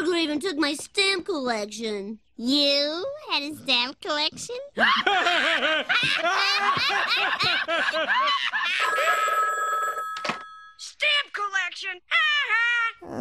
burglar even took my stamp collection. You had a stamp collection? Stamp collection!